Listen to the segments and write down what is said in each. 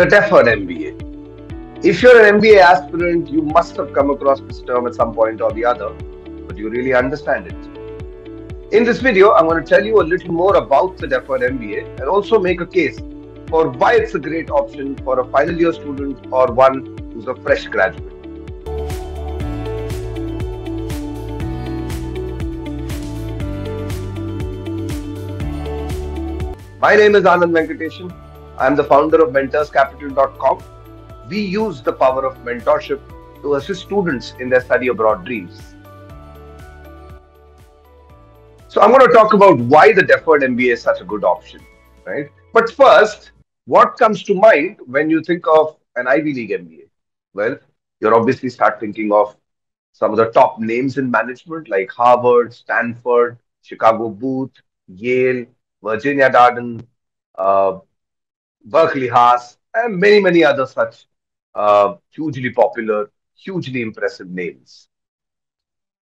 the deferred MBA. If you're an MBA aspirant, you must have come across this term at some point or the other, but you really understand it. In this video, I'm going to tell you a little more about the deferred MBA and also make a case for why it's a great option for a final year student or one who's a fresh graduate. My name is Anand Venkatesan. I'm the founder of mentorscapital.com. We use the power of mentorship to assist students in their study abroad dreams. So I'm going to talk about why the deferred MBA is such a good option, right? But first, what comes to mind when you think of an Ivy League MBA? Well, you're obviously start thinking of some of the top names in management like Harvard, Stanford, Chicago Booth, Yale, Virginia Darden, uh, Berkeley Haas, and many, many other such uh, hugely popular, hugely impressive names.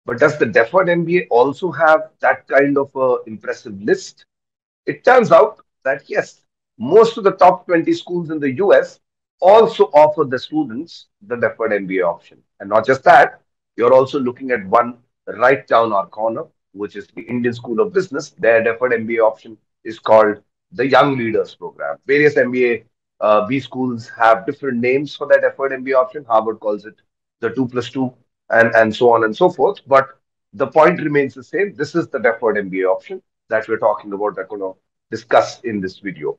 But does the deferred MBA also have that kind of a impressive list? It turns out that yes, most of the top 20 schools in the US also offer the students the deferred MBA option. And not just that, you're also looking at one right down our corner, which is the Indian School of Business. Their deferred MBA option is called the Young Leaders Program. Various MBA uh, B schools have different names for that deferred MBA option. Harvard calls it the 2 plus 2 and, and so on and so forth. But the point remains the same. This is the deferred MBA option that we're talking about that we're going to discuss in this video.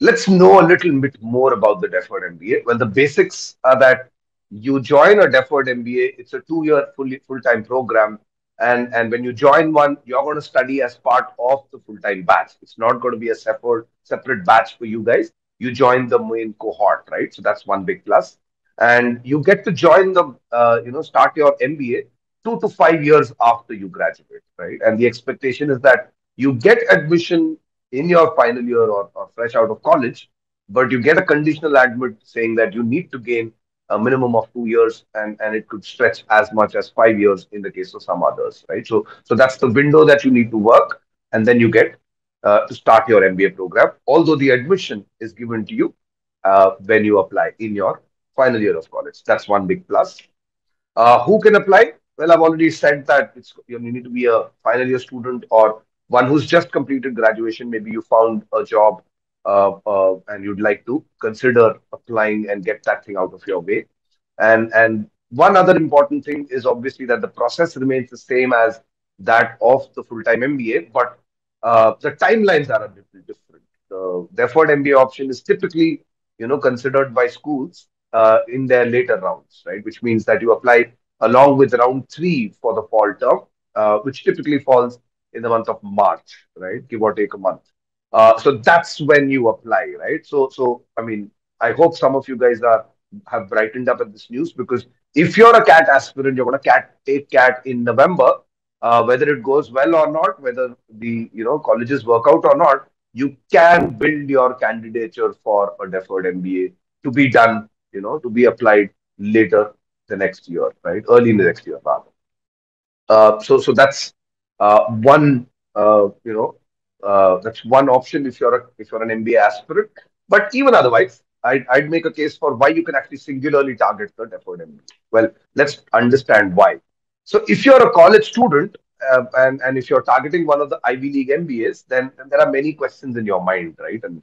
Let's know a little bit more about the deferred MBA. Well, the basics are that you join a deferred MBA. It's a two-year fully full-time program and and when you join one you're going to study as part of the full-time batch. It's not going to be a separate separate batch for you guys. You join the main cohort right? So that's one big plus. And you get to join the uh, you know start your mba two to five years after you graduate right? And the expectation is that you get admission in your final year or, or fresh out of college but you get a conditional admit saying that you need to gain a minimum of two years and, and it could stretch as much as five years in the case of some others, right? So, so that's the window that you need to work and then you get uh, to start your MBA program, although the admission is given to you uh, when you apply in your final year of college. That's one big plus. Uh, who can apply? Well, I've already said that it's you, need to be a final year student or one who's just completed graduation. Maybe you found a job and you'd like to consider applying and get that thing out of your way. And and one other important thing is obviously that the process remains the same as that of the full-time MBA, but uh, the timelines are a little different. The deferred MBA option is typically, you know, considered by schools uh, in their later rounds, right? Which means that you apply along with round three for the fall term, uh, which typically falls in the month of March, right? Give or take a month. Uh, so that's when you apply, right? So, so I mean, I hope some of you guys are have brightened up at this news because if you're a CAT aspirant, you're going to CAT take CAT in November. Uh, whether it goes well or not, whether the you know colleges work out or not, you can build your candidature for a deferred MBA to be done, you know, to be applied later the next year, right? Early in the next year, rather. Uh, so, so that's uh, one, uh, you know, uh, that's one option if you're a, if you're an MBA aspirant. But even otherwise, I'd, I'd make a case for why you can actually singularly target the deferred MBA. Well, let's understand why. So if you're a college student uh, and, and if you're targeting one of the Ivy League MBAs, then, then there are many questions in your mind, right? And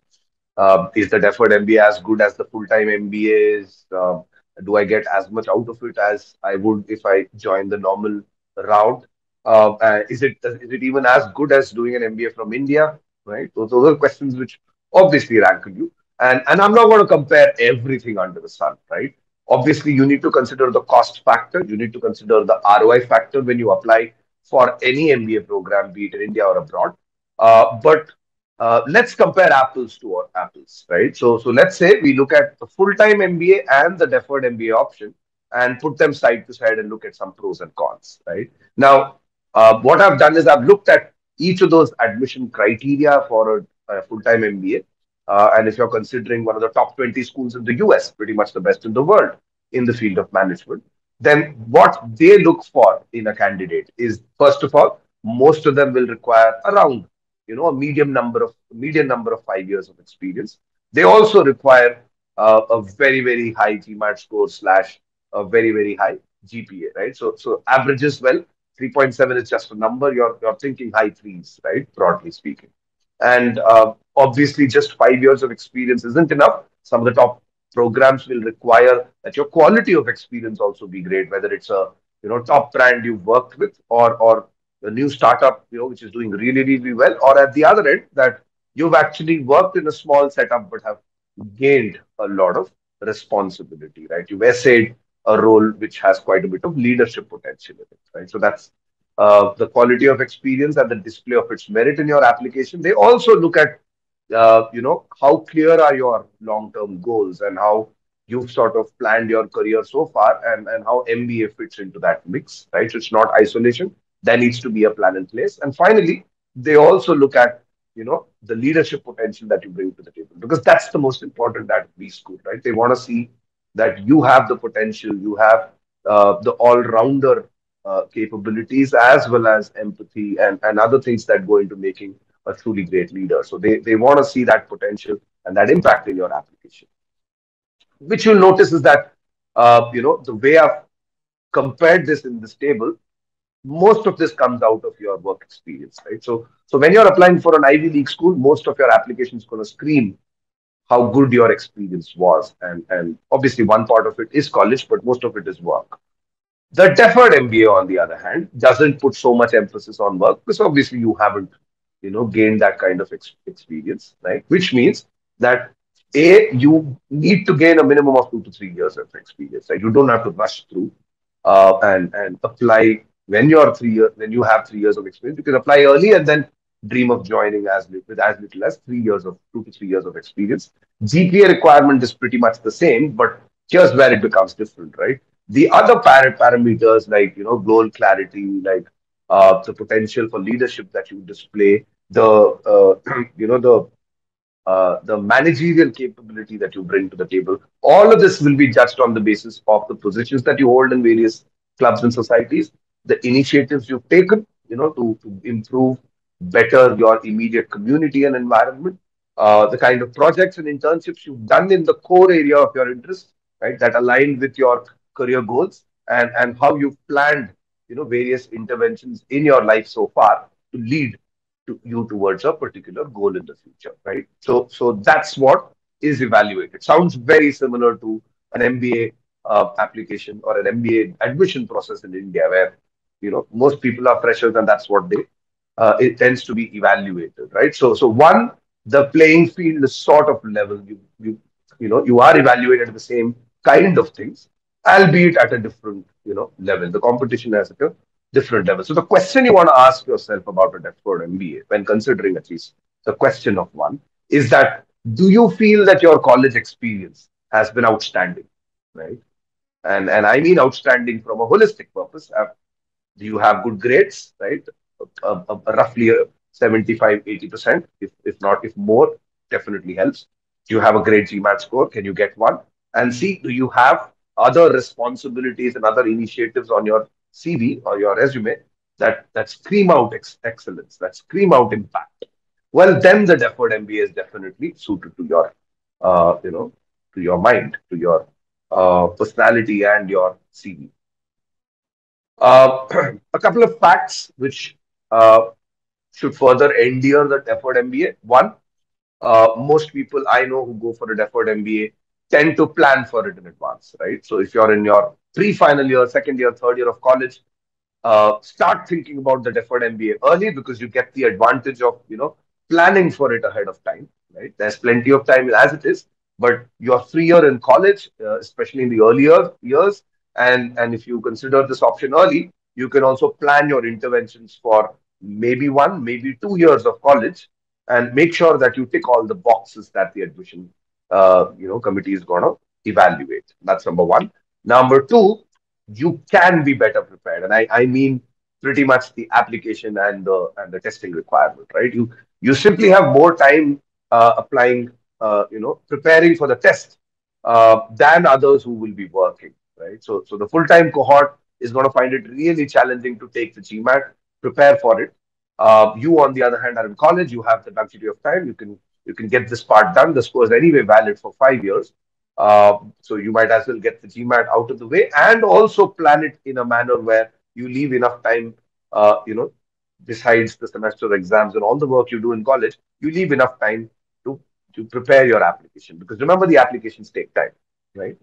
uh, is the deferred MBA as good as the full-time MBAs? Uh, do I get as much out of it as I would if I join the normal route? Uh, is it is it even as good as doing an MBA from India? Right. Those, those are questions which obviously rankle you. And and I'm not going to compare everything under the sun. Right. Obviously, you need to consider the cost factor. You need to consider the ROI factor when you apply for any MBA program, be it in India or abroad. Uh, but uh, let's compare apples to apples, right? So, so let's say we look at the full-time MBA and the deferred MBA option and put them side to side and look at some pros and cons, right? Now, uh, what I've done is I've looked at each of those admission criteria for a, a full-time MBA. Uh, and if you're considering one of the top 20 schools in the US, pretty much the best in the world in the field of management, then what they look for in a candidate is, first of all, most of them will require around, you know, a medium number of median number of five years of experience. They also require uh, a very, very high GMAT score slash a very, very high GPA, right? So, so averages, well, 3.7 is just a number. You're, you're thinking high threes, right? Broadly speaking. And uh, obviously, just five years of experience isn't enough. Some of the top programs will require that your quality of experience also be great, whether it's a you know top brand you've worked with or or a new startup you know which is doing really really well, or at the other end that you've actually worked in a small setup but have gained a lot of responsibility, right? You've essayed a role which has quite a bit of leadership potential in it, right? So that's uh, the quality of experience and the display of its merit in your application. They also look at, uh, you know, how clear are your long-term goals and how you've sort of planned your career so far and, and how MBA fits into that mix, right? So it's not isolation. There needs to be a plan in place. And finally, they also look at, you know, the leadership potential that you bring to the table because that's the most important at B school, right? They want to see that you have the potential, you have uh, the all-rounder uh, capabilities as well as empathy and, and other things that go into making a truly great leader. So they, they want to see that potential and that impact in your application. Which you'll notice is that, uh, you know, the way I've compared this in this table, most of this comes out of your work experience, right? So, so when you're applying for an Ivy League school, most of your application is going to scream how good your experience was. And, and obviously, one part of it is college, but most of it is work. The deferred MBA, on the other hand, doesn't put so much emphasis on work because obviously you haven't, you know, gained that kind of ex- experience, right? Which means that a you need to gain a minimum of two to three years of experience, right? You don't have to rush through uh, and and apply when you're three years when you have three years of experience. You can apply early and then dream of joining as with as little as three years of two to three years of experience. GPA requirement is pretty much the same, but here's where it becomes different, right? The other par- parameters like you know goal clarity, like uh, the potential for leadership that you display, the uh, you know the uh, the managerial capability that you bring to the table. All of this will be judged on the basis of the positions that you hold in various clubs and societies, the initiatives you've taken, you know, to, to improve better your immediate community and environment, uh, the kind of projects and internships you've done in the core area of your interest, right, that aligned with your career goals, and and how you've planned, you know, various interventions in your life so far to lead to you towards a particular goal in the future, right? So, so that's what is evaluated. Sounds very similar to an MBA uh, application or an MBA admission process in India, where you know most people are freshers, and that's what they uh, it tends to be evaluated, right? So, so one, the playing field is sort of level. You, you, you know, you are evaluated the same kind of things, albeit at a different, you know, level. The competition has at a different level. So, the question you want to ask yourself about a deferred MBA, when considering at least the question of one, is that do you feel that your college experience has been outstanding, right? And and I mean outstanding from a holistic purpose. Uh, do you have good grades, right? Uh, uh, roughly uh, 75, 80%, if, if not, if more, definitely helps. Do you have a great GMAT score? Can you get one? And see, do you have other responsibilities and other initiatives on your CV or your resume that, that scream out ex- excellence, that scream out impact? Well, then the deferred MBA is definitely suited to your, uh, you know, to your mind, to your uh, personality and your CV. Uh, a couple of facts which should further endear the deferred MBA. One, uh, most people I know who go for a deferred MBA tend to plan for it in advance, right? So if you're in your pre-final year, second year, third year of college, uh, start thinking about the deferred MBA early because you get the advantage of you know planning for it ahead of time. Right? There's plenty of time as it is, but you're freer in college, uh, especially in the earlier years. And and if you consider this option early, you can also plan your interventions for maybe one, maybe two years of college, and make sure that you tick all the boxes that the admission uh, you know committee is going to evaluate. That's number one. Number two, you can be better prepared. And I, I mean pretty much the application and the and the testing requirement, right? You you simply have more time uh, applying, uh, you know, preparing for the test uh, than others who will be working, right? So so the full time cohort is going to find it really challenging to take the GMAT, prepare for it. Uh, you, on the other hand, are in college. You have the luxury of time. You can You can get this part done. The score is anyway valid for five years. Uh, so you might as well get the GMAT out of the way and also plan it in a manner where you leave enough time, uh, you know, besides the semester exams and all the work you do in college, you leave enough time to, to prepare your application. Because remember, the applications take time, right?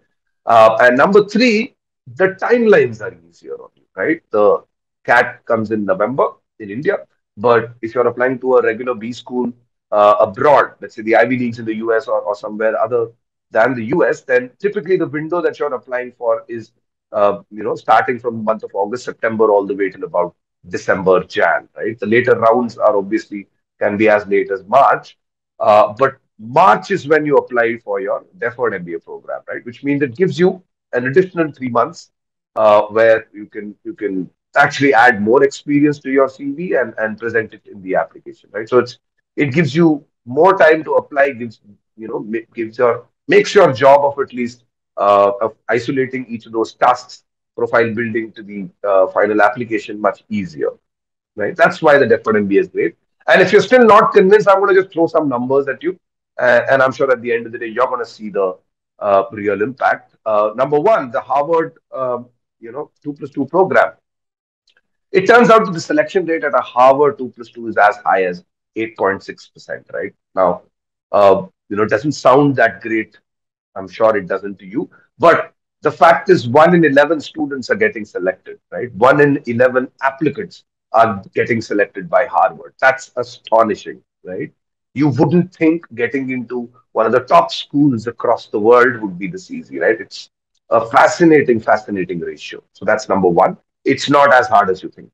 Uh, and number three, the timelines are easier on you, right? The CAT comes in November in India, but if you're applying to a regular B school uh, abroad, let's say the Ivy Leagues in the US or, or somewhere other than the US, then typically the window that you're applying for is, uh, you know, starting from the month of August, September, all the way till about December, Jan, right? The later rounds are obviously can be as late as March, uh, but March is when you apply for your deferred MBA program, right? Which means it gives you an additional three months uh, where you can you can actually add more experience to your CV and, and present it in the application, right? So it's it gives you more time to apply, gives you know gives your makes your job of at least uh, of isolating each of those tasks, profile building to the uh, final application much easier, right? That's why the deferred MBA is great. And if you're still not convinced, I'm going to just throw some numbers at you, uh, and I'm sure at the end of the day you're going to see the uh, real impact. Uh, number one, the Harvard, um, you know, two plus two program. It turns out that the selection rate at a Harvard two plus two is as high as 8.6%, right? Now, uh, you know, it doesn't sound that great. I'm sure it doesn't to you. But the fact is, one in 11 students are getting selected, right? One in 11 applicants are getting selected by Harvard. That's astonishing, right? You wouldn't think getting into one of the top schools across the world would be this easy, right? It's a fascinating, fascinating ratio. So that's number one. It's not as hard as you think,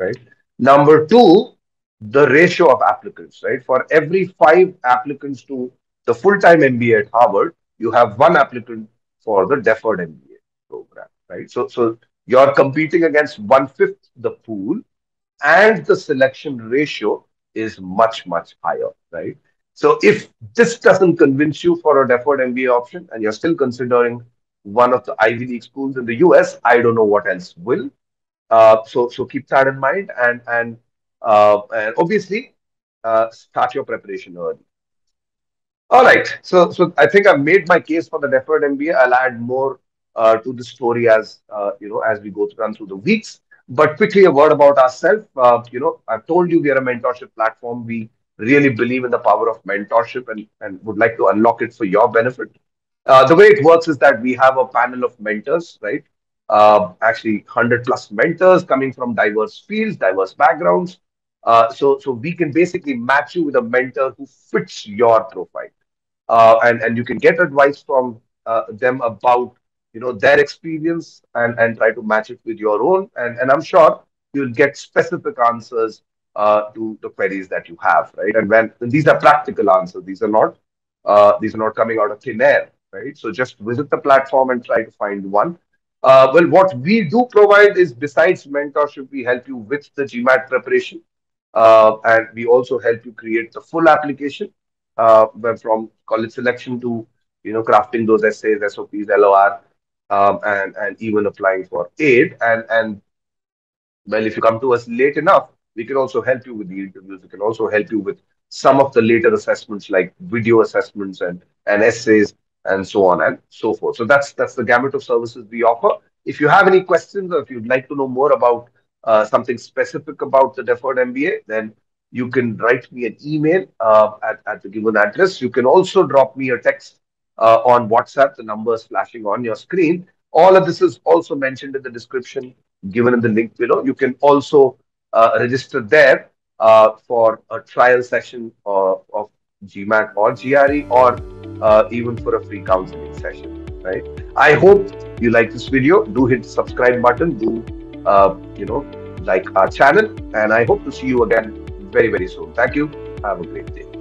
right? Number two, the ratio of applicants, right? For every five applicants to the full-time MBA at Harvard, you have one applicant for the deferred MBA program, right? So, so you're competing against one-fifth the pool and the selection ratio is much, much higher, right? So if this doesn't convince you for a deferred MBA option and you're still considering one of the Ivy League schools in the US, I don't know what else will. Uh, so, so keep that in mind and, and uh, and obviously, uh, start your preparation early. All right. So, so I think I've made my case for the deferred MBA. I'll add more uh, to the story as uh, you know as we go run through the weeks. But quickly, a word about ourselves. Uh, you know, I've told you we are a mentorship platform. We really believe in the power of mentorship and, and would like to unlock it for your benefit. Uh, the way it works is that we have a panel of mentors, right? Uh, actually, 100 plus mentors coming from diverse fields, diverse backgrounds. Uh, so, so we can basically match you with a mentor who fits your profile, uh, and and you can get advice from uh, them about you know their experience and and try to match it with your own, and and I'm sure you'll get specific answers uh, to the queries that you have, right? And when and these are practical answers, these are not uh, these are not coming out of thin air, right? So just visit the platform and try to find one. Uh, well, what we do provide is besides mentorship, we help you with the GMAT preparation. Uh, and we also help you create the full application uh, from college selection to you know crafting those essays, SOPs, LOR, um, and and even applying for aid. And and well, if you come to us late enough, we can also help you with the interviews. We can also help you with some of the later assessments like video assessments and and essays and so on and so forth. So that's that's the gamut of services we offer. If you have any questions or if you'd like to know more about uh, something specific about the deferred MBA, then you can write me an email uh, at, at the given address. You can also drop me a text uh, on WhatsApp. The number is flashing on your screen. All of this is also mentioned in the description given in the link below. You can also register there uh, for a trial session of, of GMAT or GRE or uh, even for a free counseling session, right? I hope you like this video. Do hit the subscribe button. Do uh, you know, like our channel. And I hope to see you again very, very soon. Thank you. Have a great day.